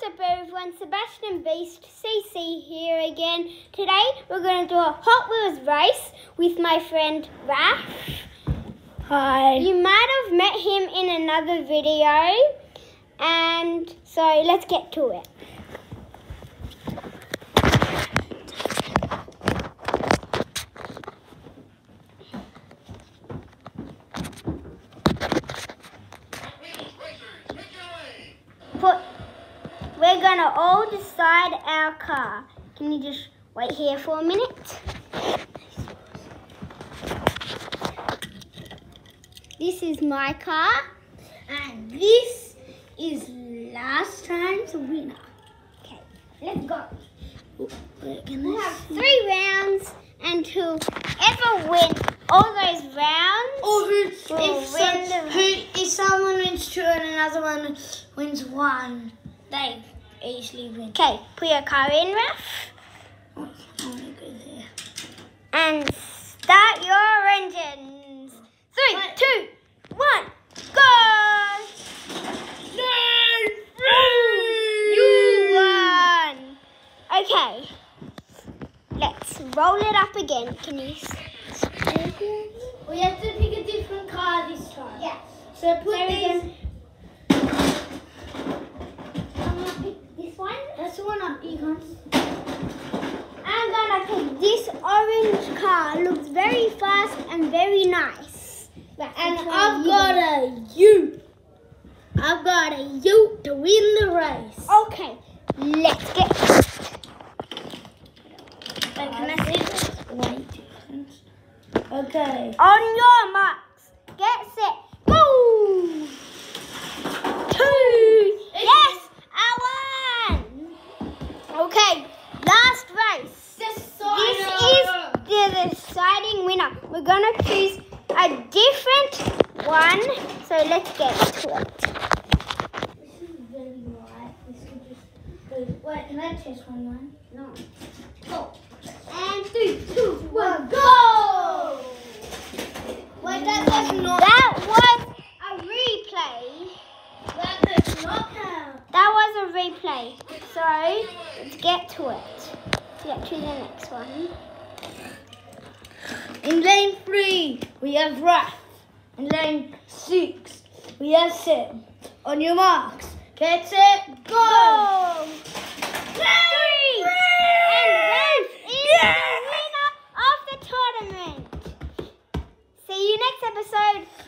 What's up everyone, Sebastian Beast CC here again. Today we're going to do a Hot Wheels race with my friend Raph. Hi. You might have met him in another video and so let's get to it. Put, we're gonna all decide our car. Can you just wait here for a minute? This is my car, and this is last time's winner. Okay, let's go. We have three rounds, and whoever wins all those rounds Or who, if, win some, the who, if someone wins two and another one wins one, they easily win. Okay, put your car in, Raf, I want to go there. and start your engines. Three, Wait. two, one, go! You won! Okay, let's roll it up again. Can you? We have to pick a different car this time. Yeah. So put we these. I'm gonna pick this one. That's the I'm gonna pick this orange car. Looks very fast and very nice. Right, And I've got a U. I've got a U to win the race. Okay, let's get. Wait, can I see? Wait. Okay. On your marks, get set, go! Two! Yes, I won! Okay, last race. This is the deciding winner. We're gonna choose a different one, so let's get to it. This is very light. This could just go. Wait, can I test one line? No. Go. And three, two, one, Go! Wait, that does not. That was a replay. That does not count. That was a replay. So let's get to it. Get to the next one. In lane three, we have Raph. In lane six, we have Sim. On your marks, get set, go! Go! Three! And that is the winner of the tournament. See you next episode.